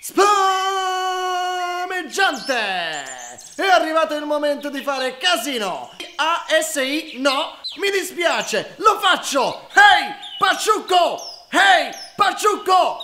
Spumeggiante! È arrivato il momento di fare casino! A-S-I, no! Mi dispiace! Lo faccio! Ehi, hey, Paciucco! Ehi, hey, Paciucco!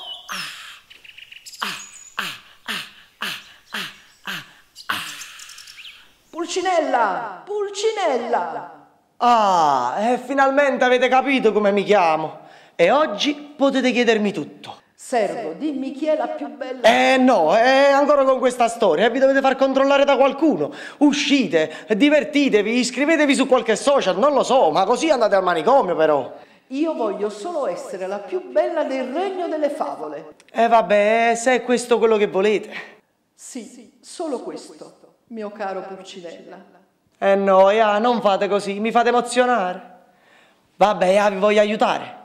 Pulcinella! Pulcinella! Ah, e finalmente avete capito come mi chiamo. E oggi potete chiedermi tutto. Servo, dimmi chi è la più bella. Eh no, è ancora con questa storia, e vi dovete far controllare da qualcuno. Uscite, divertitevi, iscrivetevi su qualche social, non lo so, ma così andate al manicomio però. Io voglio solo essere la più bella del regno delle favole. Eh vabbè, se è questo quello che volete. Sì, solo questo, mio caro Pulcinella. Eh no, ya, non fate così, mi fate emozionare. Vabbè, ya, vi voglio aiutare.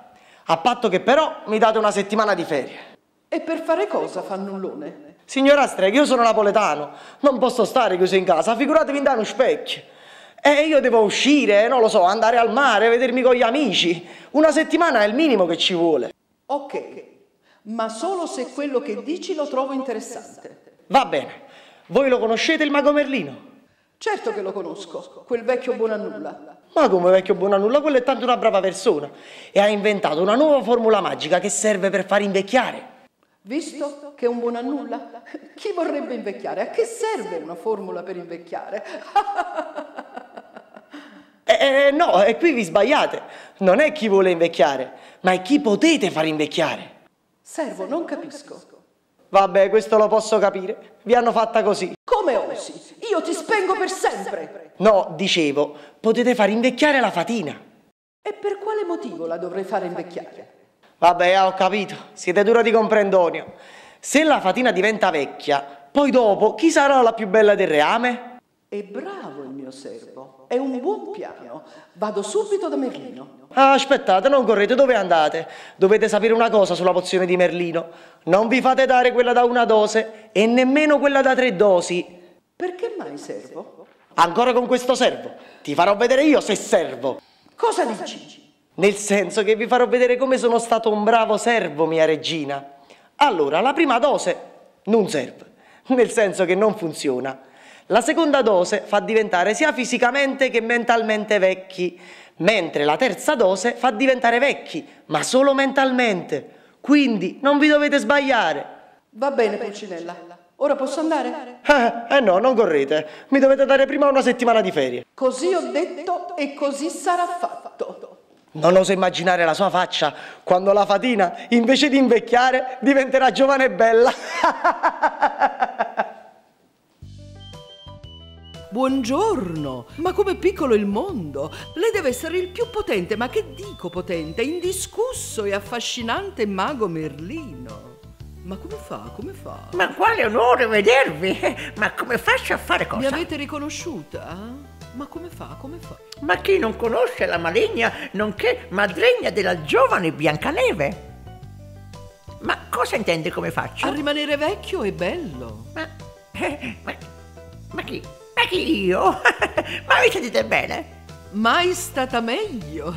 A patto che però mi date una settimana di ferie. E per fare cosa, fannullone? Signora Strega, io sono napoletano, non posso stare chiuso in casa, figuratevi in uno specchio. E io devo uscire, non lo so, andare al mare, vedermi con gli amici. Una settimana è il minimo che ci vuole. Ok, ma solo se quello che dici lo trovo interessante. Va bene. Voi lo conoscete il mago Merlino? Certo che lo conosco, quel vecchio buon a nulla. Ma come vecchio buon a nulla? Quello è tanto una brava persona e ha inventato una nuova formula magica che serve per far invecchiare. Visto che è un buon a nulla? Chi vorrebbe invecchiare? A che serve una formula per invecchiare? eh, eh, no, e qui vi sbagliate. Non è chi vuole invecchiare, ma è chi potete far invecchiare. Servo, non capisco. Vabbè, questo lo posso capire. Vi hanno fatta così. Come osi? Io ti spengo per sempre. No, dicevo, potete far invecchiare la fatina. E per quale motivo la dovrei fare invecchiare? Vabbè, ho capito. Siete dura di comprendonio. Se la fatina diventa vecchia, poi dopo chi sarà la più bella del reame? È bravo il mio servo. È un buon piano. Vado subito da Merlino. Ah, aspettate, non correte, dove andate? Dovete sapere una cosa sulla pozione di Merlino. Non vi fate dare quella da una dose e nemmeno quella da tre dosi. Perché mai servo? Ancora con questo servo. Ti farò vedere io se servo. Cosa dici? Nel senso che vi farò vedere come sono stato un bravo servo, mia regina. Allora, la prima dose non serve, nel senso che non funziona. La seconda dose fa diventare sia fisicamente che mentalmente vecchi mentre la terza dose fa diventare vecchi, ma solo mentalmente. Quindi non vi dovete sbagliare. Va bene, Pulcinella. Ora posso andare? Eh, eh no, non correte. Mi dovete dare prima una settimana di ferie. Così ho detto e così sarà fatto. Non oso immaginare la sua faccia quando la fatina, invece di invecchiare, diventerà giovane e bella. Buongiorno, ma com'è piccolo il mondo! Lei deve essere il più potente, ma che dico potente, indiscusso e affascinante mago Merlino. Ma come fa? Come fa? Ma quale onore vedervi! Ma come faccio a fare cosa? Mi avete riconosciuta? Ma come fa? Come fa? Ma chi non conosce la maligna, nonché madregna della giovane Biancaneve? Ma cosa intende come faccio? A rimanere vecchio e bello. Ma, eh, ma, ma chi? Io? Ma mi sentite bene? Mai stata meglio.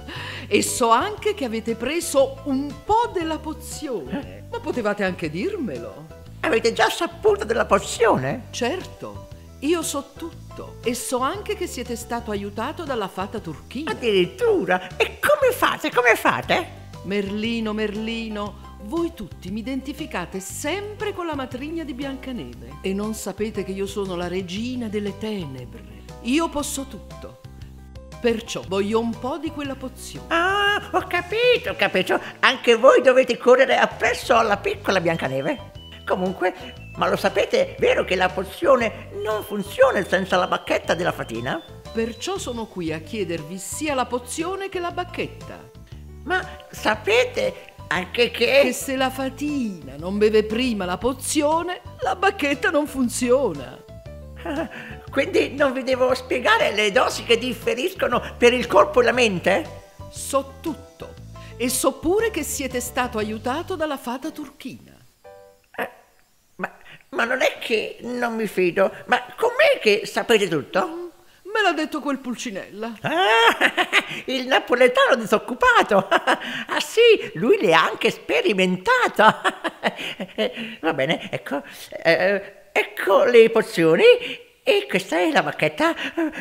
e so anche che avete preso un po' della pozione. Ma potevate anche dirmelo. Avete già saputo della pozione? Certo, io so tutto e so anche che siete stato aiutato dalla fata turchina. Addirittura? E come fate? Come fate? Merlino, Merlino, voi tutti mi identificate sempre con la matrigna di Biancaneve e non sapete che io sono la regina delle tenebre. Io posso tutto. Perciò voglio un po' di quella pozione. Ah, ho capito, ho capito. Anche voi dovete correre appresso alla piccola Biancaneve. Comunque, ma lo sapete, vero che la pozione non funziona senza la bacchetta della fatina? Perciò sono qui a chiedervi sia la pozione che la bacchetta. Ma sapete anche che... Che se la fatina non beve prima la pozione, la bacchetta non funziona. quindi non vi devo spiegare le dosi che differiscono per il corpo e la mente? So tutto. E so pure che siete stato aiutato dalla fata turchina. Eh, ma, ma, non è che non mi fido, ma com'è che sapete tutto? Me l'ha detto quel Pulcinella. Ah, il napoletano disoccupato. Ah sì, lui le ha anche sperimentato. Va bene, ecco, eh, ecco le pozioni. E questa è la bacchetta,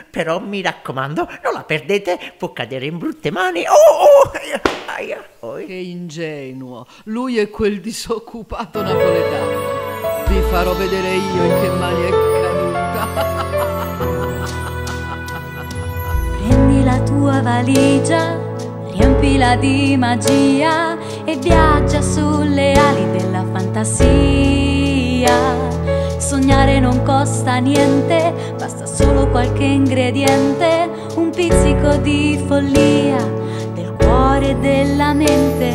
però mi raccomando, non la perdete, può cadere in brutte mani. Oh, oh, aia, aia, oh. Che ingenuo. Lui è quel disoccupato napoletano. Vi farò vedere io in che mani è valigia, riempila di magia e viaggia sulle ali della fantasia. Sognare non costa niente, basta solo qualche ingrediente, un pizzico di follia del cuore e della mente.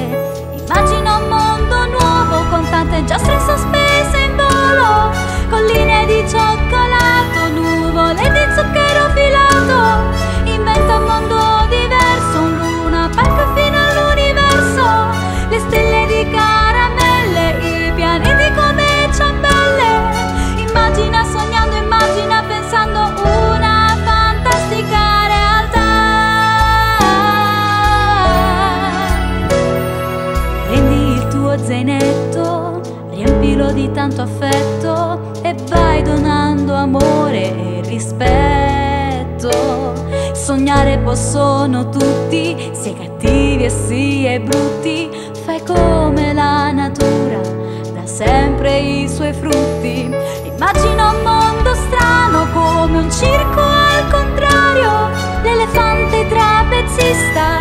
Immagina un mondo nuovo con tante giostre sospese in volo, colline di cioccolato, nuvole di zucchero di tanto affetto e vai donando amore e rispetto. Sognare possono tutti, sia cattivi e sia brutti, fai come la natura, da sempre i suoi frutti. Immagina un mondo strano come un circo al contrario, l'elefante trapezista,